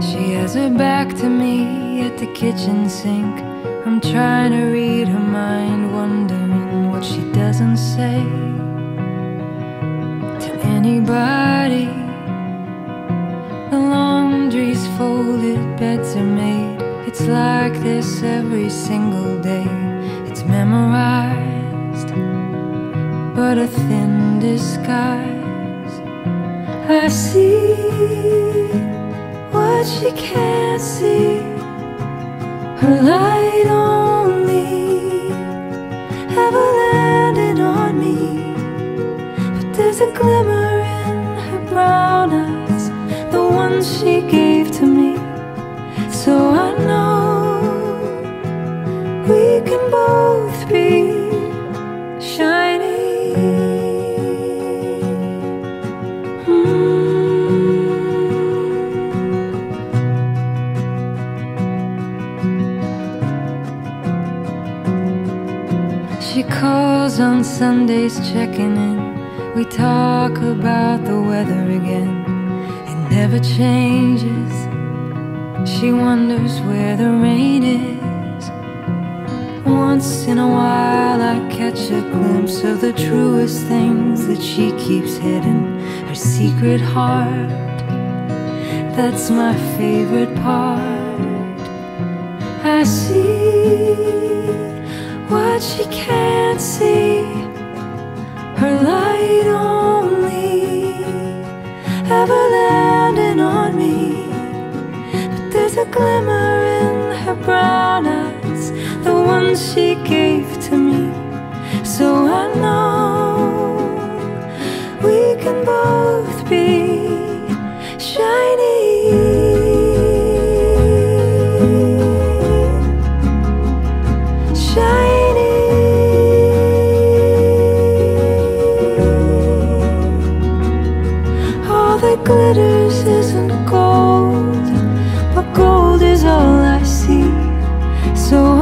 her back to me at the kitchen sink. I'm trying to read her mind, wondering what she doesn't say to anybody. The laundry's folded, beds are made. It's like this every single day. It's memorized, but a thin disguise. I see she can't see. Her light only ever landed on me. But there's a glimmer in her brown eyes, the one she gave She calls on Sundays checking in. We talk about the weather again. It never changes. She wonders where the rain is. Once in a while, I catch a glimpse of the truest things that she keeps hidden. Her secret heart. That's my favorite part. I see what she can't see. Her light only ever landing on me. But there's a glimmer in her brown eyes, the one she gave to me. So I know we can both be shiny. Shiny. Glitters isn't gold, but gold is all I see. So